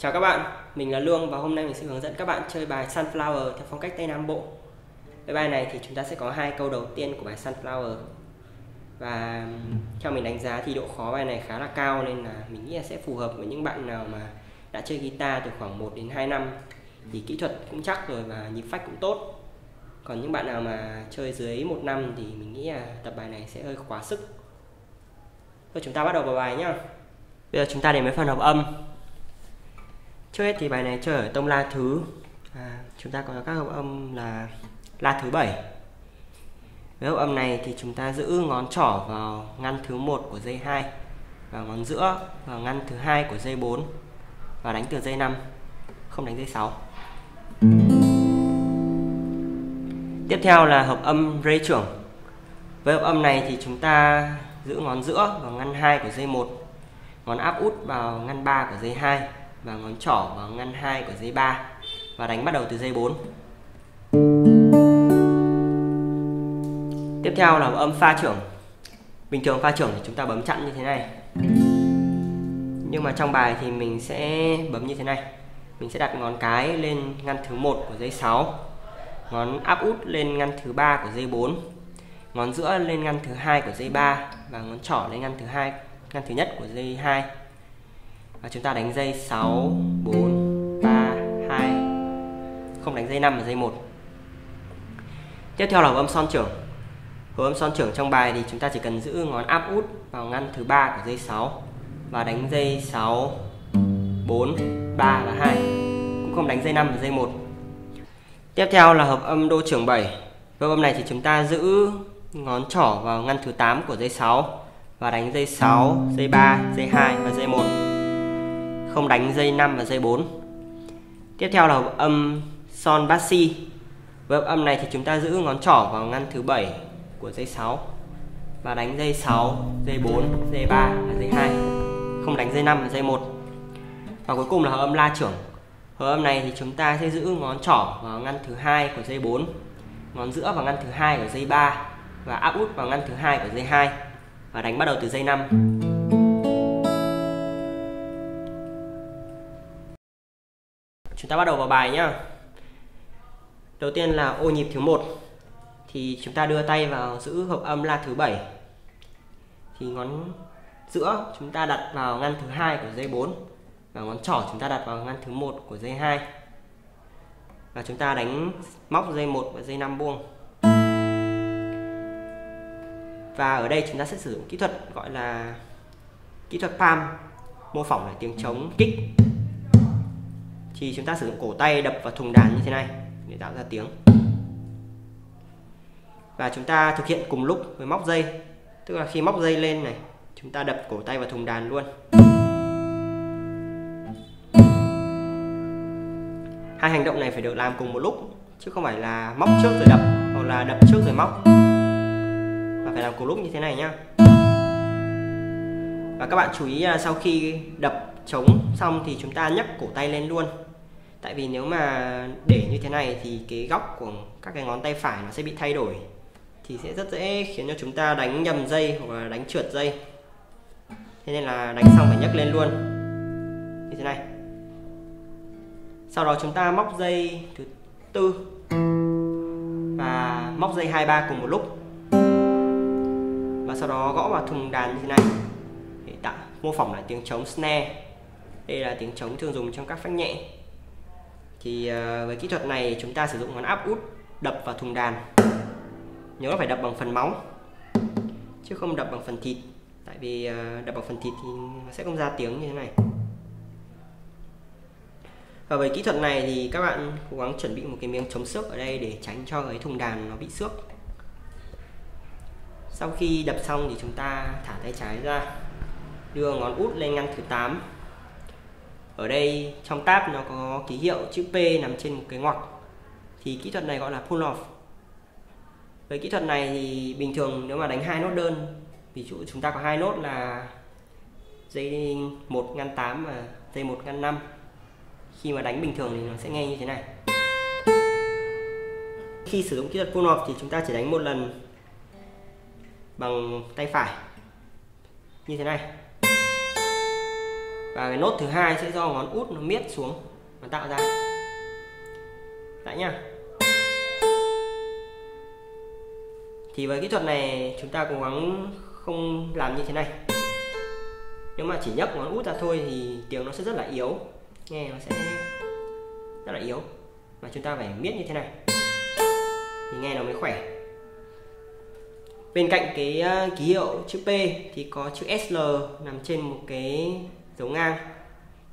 Chào các bạn, mình là Lương và hôm nay mình sẽ hướng dẫn các bạn chơi bài Sunflower theo phong cách Tây Nam Bộ. Với bài này thì chúng ta sẽ có hai câu đầu tiên của bài Sunflower. Và theo mình đánh giá thì độ khó bài này khá là cao nên là mình nghĩ là sẽ phù hợp với những bạn nào mà đã chơi guitar từ khoảng 1 đến 2 năm thì kỹ thuật cũng chắc rồi và nhịp phách cũng tốt. Còn những bạn nào mà chơi dưới một năm thì mình nghĩ là tập bài này sẽ hơi quá sức. Thôi chúng ta bắt đầu vào bài nhá. Bây giờ chúng ta đến với phần hợp âm trước hết thì bài này chơi ở tông la thứ. À, chúng ta có các hợp âm là la thứ bảy. Với hợp âm này thì chúng ta giữ ngón trỏ vào ngăn thứ một của dây 2 và ngón giữa vào ngăn thứ hai của dây 4 và đánh từ dây 5 không đánh dây 6 tiếp theo là hợp âm rê trưởng. Với hợp âm này thì chúng ta giữ ngón giữa vào ngăn 2 của dây 1 ngón áp út vào ngăn 3 của dây 2 và ngón trỏ vào ngăn 2 của dây 3 và đánh bắt đầu từ dây 4. Tiếp theo là âm pha trưởng. Bình thường pha trưởng thì chúng ta bấm chặn như thế này. Nhưng mà trong bài thì mình sẽ bấm như thế này. Mình sẽ đặt ngón cái lên ngăn thứ 1 của dây 6, ngón áp út lên ngăn thứ 3 của dây 4, ngón giữa lên ngăn thứ hai của dây 3 và ngón trỏ lên ngăn thứ hai, ngăn thứ nhất của dây 2 và chúng ta đánh dây 6 4 3 2 không đánh dây 5 và dây 1 tiếp theo là hợp âm son trưởng. Hợp âm son trưởng trong bài thì chúng ta chỉ cần giữ ngón áp út vào ngăn thứ ba của dây 6 và đánh dây 6 4 3 và 2 cũng không đánh dây 5 và dây 1 tiếp theo là hợp âm đô trưởng 7 hợp âm này thì chúng ta giữ ngón trỏ vào ngăn thứ 8 của dây 6 và đánh dây 6, dây 3, dây 2 và dây 1 không đánh dây 5 và dây 4 tiếp theo là hợp âm son bass si. Với hợp âm này thì chúng ta giữ ngón trỏ vào ngăn thứ 7 của dây 6 và đánh dây 6, dây 4, dây 3 và dây 2 không đánh dây 5 và dây 1 và cuối cùng là hợp âm la trưởng. Hợp âm này thì chúng ta sẽ giữ ngón trỏ vào ngăn thứ hai của dây 4 ngón giữa vào ngăn thứ hai của dây 3 và áp út vào ngăn thứ hai của dây 2 và đánh bắt đầu từ dây 5 Chúng ta bắt đầu vào bài nhá. Đầu tiên là ô nhịp thứ một. Thì chúng ta đưa tay vào giữ hợp âm la thứ bảy. Thì ngón giữa chúng ta đặt vào ngăn thứ hai của dây 4 và ngón trỏ chúng ta đặt vào ngăn thứ một của dây 2 và chúng ta đánh móc dây 1 và dây 5 buông và ở đây chúng ta sẽ sử dụng kỹ thuật gọi là kỹ thuật palm, mô phỏng là tiếng trống kích thì chúng ta sử dụng cổ tay đập vào thùng đàn như thế này để tạo ra tiếng. Và chúng ta thực hiện cùng lúc với móc dây. Tức là khi móc dây lên này, chúng ta đập cổ tay vào thùng đàn luôn. Hai hành động này phải được làm cùng một lúc, chứ không phải là móc trước rồi đập hoặc là đập trước rồi móc. Mà phải làm cùng lúc như thế này nhá. Và các bạn chú ý là sau khi đập trống xong thì chúng ta nhấc cổ tay lên luôn tại vì nếu mà để như thế này thì cái góc của các cái ngón tay phải nó sẽ bị thay đổi. Thì sẽ rất dễ khiến cho chúng ta đánh nhầm dây hoặc là đánh trượt dây. Thế nên là đánh xong phải nhấc lên luôn. Như thế này. Sau đó chúng ta móc dây thứ tư và móc dây hai ba cùng một lúc. Và sau đó gõ vào thùng đàn như thế này. Để tạo mô phỏng là tiếng trống snare. Đây là tiếng trống thường dùng trong các phách nhẹ thì uh, với kỹ thuật này chúng ta sử dụng ngón áp út đập vào thùng đàn. Nhớ phải đập bằng phần móng chứ không đập bằng phần thịt. Tại vì uh, đập bằng phần thịt thì nó sẽ không ra tiếng như thế này. Và với kỹ thuật này thì các bạn cố gắng chuẩn bị một cái miếng chống xước ở đây để tránh cho cái thùng đàn nó bị xước. Sau khi đập xong thì chúng ta thả tay trái ra đưa ngón út lên ngăn thứ 8 ở đây, trong tab nó có ký hiệu chữ P nằm trên một cái ngoặc. Thì kỹ thuật này gọi là pull off. Với kỹ thuật này thì bình thường nếu mà đánh hai nốt đơn, ví dụ chúng ta có hai nốt là dây một ngăn 8 và dây một ngăn 5 khi mà đánh bình thường thì nó sẽ nghe như thế này. Khi sử dụng kỹ thuật pull off thì chúng ta chỉ đánh một lần bằng tay phải. Như thế này và cái nốt thứ hai sẽ do ngón út nó miết xuống và tạo ra. Đấy nhá. Thì với kỹ thuật này chúng ta cố gắng không làm như thế này. Nếu mà chỉ nhấc ngón út ra thôi thì tiếng nó sẽ rất là yếu. Nghe nó sẽ rất là yếu. Mà chúng ta phải miết như thế này. Thì nghe nó mới khỏe. Bên cạnh cái ờ, ký hiệu chữ P thì có chữ SL nằm trên một cái dấu ngang.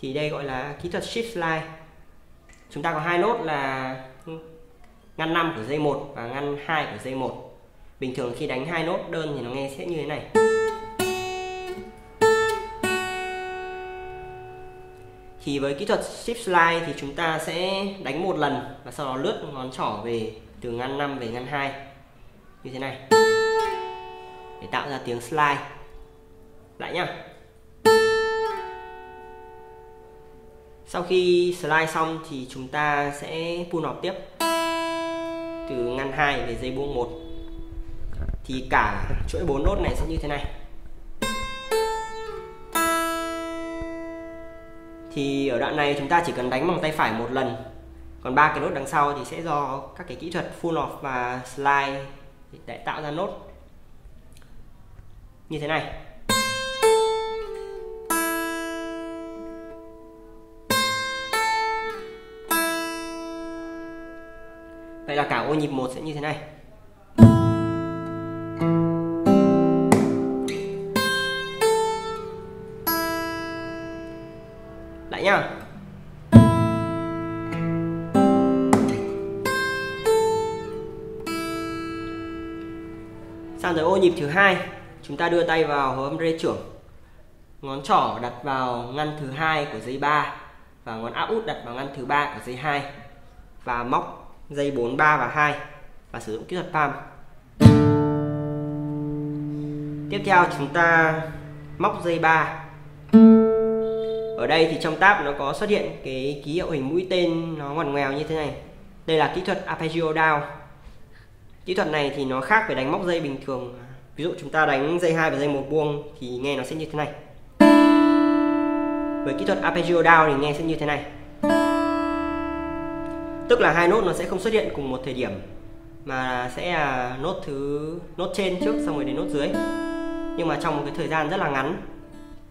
Thì đây gọi là kỹ thuật shift slide. Chúng ta có hai nốt là ngăn 5 của dây 1 và ngăn 2 của dây 1 bình thường khi đánh hai nốt đơn thì nó nghe sẽ như thế này. Thì với kỹ thuật shift slide thì chúng ta sẽ đánh một lần và sau đó lướt ngón trỏ về từ ngăn 5 về ngăn 2 như thế này. Để tạo ra tiếng slide. Lại nhá. Sau khi slide xong thì chúng ta sẽ pull off tiếp. Từ ngăn 2 về dây buông 1 thì cả chuỗi bốn nốt này sẽ như thế này. Thì ở đoạn này chúng ta chỉ cần đánh bằng tay phải một lần. Còn ba cái nốt đằng sau thì sẽ do các cái kỹ thuật full off và slide để tạo ra nốt. Như thế này. Vậy là cả ô nhịp một sẽ như thế này. Lại nhá. Sang tới ô nhịp thứ hai, chúng ta đưa tay vào hố âm rê trưởng. Ngón trỏ đặt vào ngăn thứ hai của dây 3 và ngón áp út đặt vào ngăn thứ ba của dây 2 và móc dây 4 3 và 2 và sử dụng kỹ thuật palm. Tiếp theo chúng ta móc dây 3 ở đây thì trong tab nó có xuất hiện cái ký hiệu hình mũi tên nó ngoằn ngoèo như thế này. Đây là kỹ thuật arpeggio down. Kỹ thuật này thì nó khác với đánh móc dây bình thường. Ví dụ chúng ta đánh dây 2 và dây một buông thì nghe nó sẽ như thế này. Với kỹ thuật arpeggio down thì nghe sẽ như thế này tức là hai nốt nó sẽ không xuất hiện cùng một thời điểm, mà sẽ là nốt thứ, nốt trên trước xong rồi đến nốt dưới. Nhưng mà trong một cái thời gian rất là ngắn,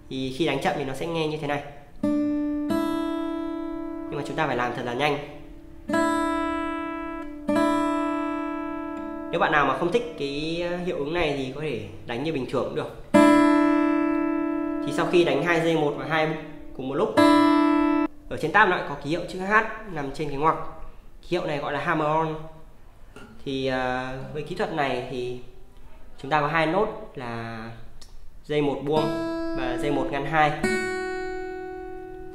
thì khi đánh chậm thì nó sẽ nghe như thế này. Nhưng mà chúng ta phải làm thật là nhanh. Nếu bạn nào mà không thích cái hiệu ứng này thì có thể đánh như bình thường cũng được. Thì sau khi đánh hai dây một và hai cùng một lúc, ở trên tab lại có ký hiệu chữ H nằm trên cái ngoặc hiệu này gọi là hammer on. Thì uh, với kỹ thuật này thì chúng ta có hai nốt là dây một buông và dây một ngăn hai.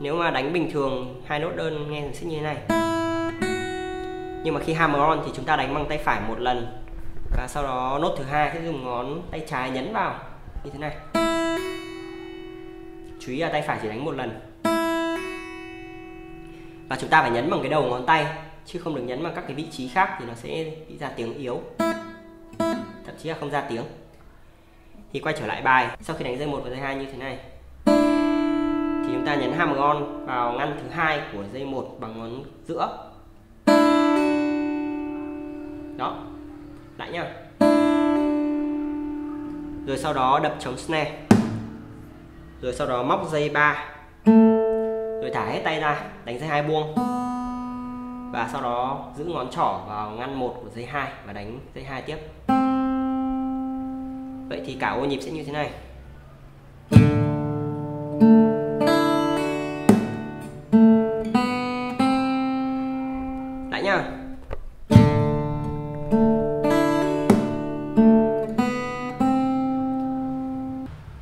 Nếu mà đánh bình thường hai nốt đơn nghe sẽ như thế này. Nhưng mà khi hammer on thì chúng ta đánh bằng tay phải một lần và sau đó nốt thứ hai sẽ dùng ngón tay trái nhấn vào như thế này. Chú ý là tay phải chỉ đánh một lần. Và chúng ta phải nhấn bằng cái đầu ngón tay chứ không được nhấn vào các cái vị trí khác thì nó sẽ bị ra tiếng yếu. Thậm chí là không ra tiếng. Thì quay trở lại bài. Sau khi đánh dây một và dây hai như thế này, thì chúng ta nhấn hàm on vào ngăn thứ hai của dây một bằng ngón giữa. Đó. Lại nhá. Rồi sau đó đập chống snare. Rồi sau đó móc dây 3 rồi thả hết tay ra, đánh dây hai buông và sau đó giữ ngón trỏ vào ngăn một của dây 2 và đánh dây 2 tiếp. Vậy thì cả ô nhịp sẽ như thế này. Lại nhá.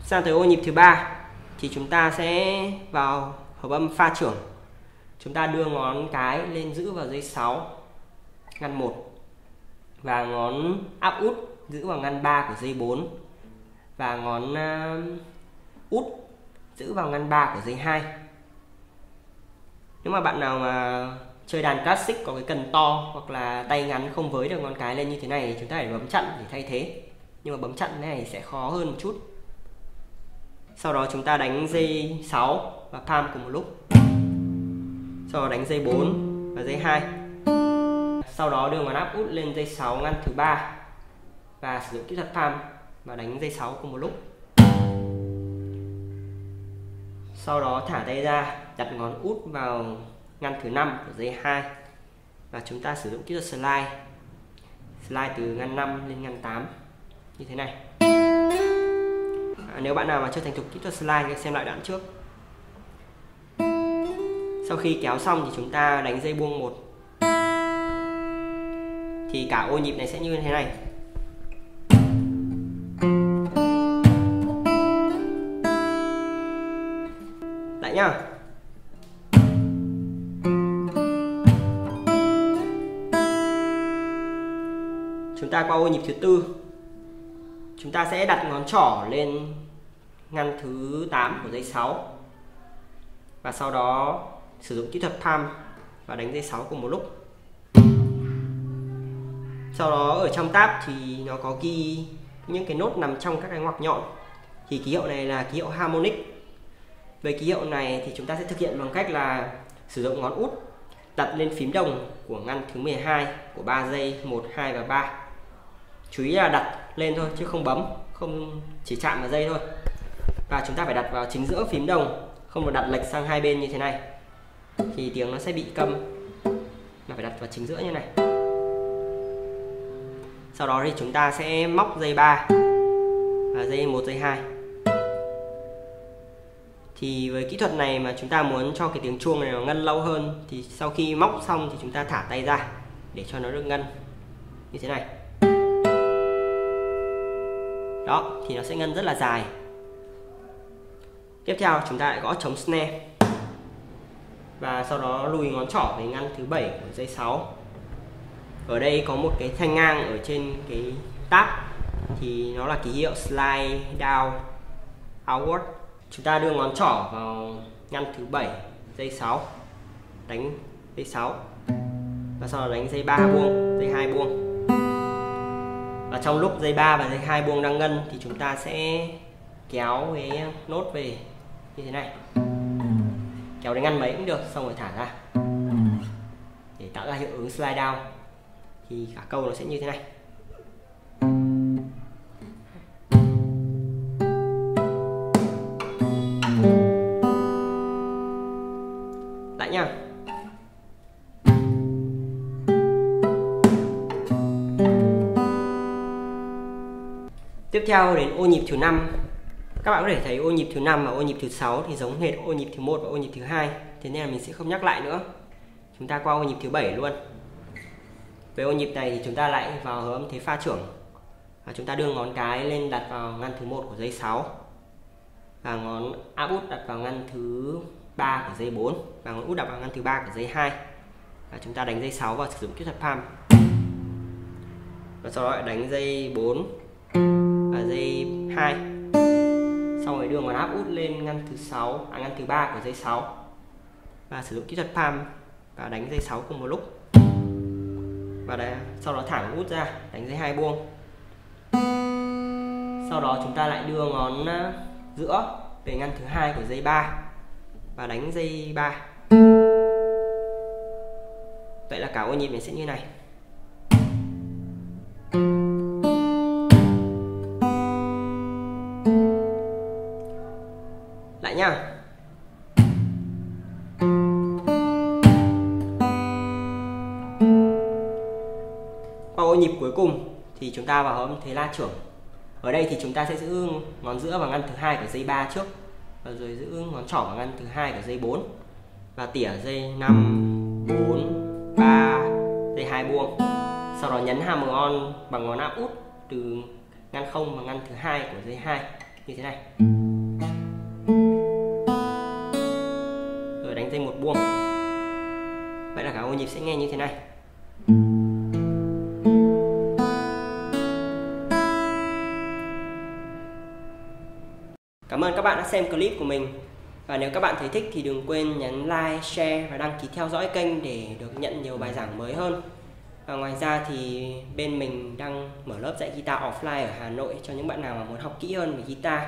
Sang tới ô nhịp thứ ba thì chúng ta sẽ vào hợp âm pha trưởng chúng ta đưa ngón cái lên giữ vào dây 6 ngăn 1 và ngón áp út giữ vào ngăn 3 của dây 4 và ngón uh, út giữ vào ngăn 3 của dây 2 nếu mà bạn nào mà chơi đàn classic có cái cần to hoặc là tay ngắn không với được ngón cái lên như thế này thì chúng ta phải bấm chặn để thay thế. Nhưng mà bấm chặn này sẽ khó hơn một chút. Sau đó chúng ta đánh dây 6 và palm cùng một lúc sau đó đánh dây 4 và dây 2 sau đó đưa ngón áp út lên dây 6 ngăn thứ ba và sử dụng kỹ thuật palm và đánh dây 6 cùng một lúc. Sau đó thả tay ra đặt ngón út vào ngăn thứ năm của dây 2 và chúng ta sử dụng kỹ thuật slide. Slide từ ngăn 5 lên ngăn 8 như thế này. À, nếu bạn nào mà chưa thành thục kỹ thuật slide thì xem lại đoạn trước sau khi kéo xong thì chúng ta đánh dây buông một. Thì cả ô nhịp này sẽ như thế này. Lại nhá. Chúng ta qua ô nhịp thứ tư. Chúng ta sẽ đặt ngón trỏ lên ngăn thứ 8 của dây 6 và sau đó sử dụng kỹ thuật palm và đánh dây 6 cùng một lúc. Sau đó ở trong tab thì nó có ghi những cái nốt nằm trong các cái ngoặc nhọn. Thì ký hiệu này là ký hiệu harmonic. Về ký hiệu này thì chúng ta sẽ thực hiện bằng cách là sử dụng ngón út đặt lên phím đồng của ngăn thứ 12 của 3 giây 1, 2 và 3 chú ý là đặt lên thôi chứ không bấm không chỉ chạm vào dây thôi. Và chúng ta phải đặt vào chính giữa phím đồng không được đặt lệch sang hai bên như thế này thì tiếng nó sẽ bị câm. Mà phải đặt vào chính giữa như này. Sau đó thì chúng ta sẽ móc dây 3 và dây 1 dây 2 thì với kỹ thuật này mà chúng ta muốn cho cái tiếng chuông này nó ngân lâu hơn, thì sau khi móc xong thì chúng ta thả tay ra để cho nó được ngân. Như thế này. Đó, thì nó sẽ ngân rất là dài. Tiếp theo chúng ta lại gõ chống snare và sau đó lùi ngón trỏ về ngăn thứ bảy của dây 6 ở đây có một cái thanh ngang ở trên cái tab, thì nó là ký hiệu slide down outward. Chúng ta đưa ngón trỏ vào ngăn thứ bảy dây 6 đánh dây 6 và sau đó đánh dây 3 buông dây 2 buông. Và trong lúc dây 3 và dây 2 buông đang ngân thì chúng ta sẽ kéo cái nốt về như thế này kéo đến ngăn mấy cũng được, xong rồi thả ra. Để tạo ra hiệu ứng slide down. Thì cả câu nó sẽ như thế này. Lại nha. Tiếp theo đến ô nhịp thứ năm các bạn có thể thấy ô nhịp thứ năm và ô nhịp thứ sáu thì giống hệt ô nhịp thứ một và ô nhịp thứ hai. Thế nên là mình sẽ không nhắc lại nữa. Chúng ta qua ô nhịp thứ bảy luôn. Về ô nhịp này thì chúng ta lại vào hợp âm thế pha trưởng. Và chúng ta đưa ngón cái lên đặt vào ngăn thứ một của dây 6 và ngón áp út đặt vào ngăn thứ ba của dây 4 và ngón út đặt vào ngăn thứ ba của dây 2 và chúng ta đánh dây 6 và sử dụng kỹ thuật palm và sau đó lại đánh dây 4 và dây 2 xong rồi đưa ngón áp út lên ngăn thứ sáu à ngăn thứ ba của dây 6 và sử dụng kỹ thuật palm và đánh dây 6 cùng một lúc. Và đấy, sau đó thẳng út ra đánh dây hai buông. Sau đó chúng ta lại đưa ngón à, giữa về ngăn thứ hai của dây 3 và đánh dây 3 vậy là cả ô nhịp mình sẽ như này. Lại nhá qua ô nhịp cuối cùng thì chúng ta vào âm thế la trưởng. Ở đây thì chúng ta sẽ giữ ngón giữa và ngăn thứ hai của dây 3 trước, và rồi giữ ngón trỏ và ngăn thứ hai của dây 4 và tỉa dây 5 4 3 dây 2 buông. Sau đó nhấn hàm on bằng ngón áp út từ ngăn không và ngăn thứ hai của dây 2 như thế này. Vậy nhịp sẽ nghe như thế này Cảm ơn các bạn đã xem clip của mình và nếu các bạn thấy thích thì đừng quên nhấn like, share và đăng ký theo dõi kênh để được nhận nhiều bài giảng mới hơn. Và ngoài ra thì bên mình đang mở lớp dạy guitar offline ở Hà Nội cho những bạn nào mà muốn học kỹ hơn về guitar.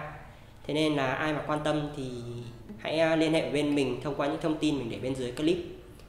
thế nên là ai mà quan tâm thì hãy à, liên hệ với bên mình thông qua những thông tin mình để bên dưới clip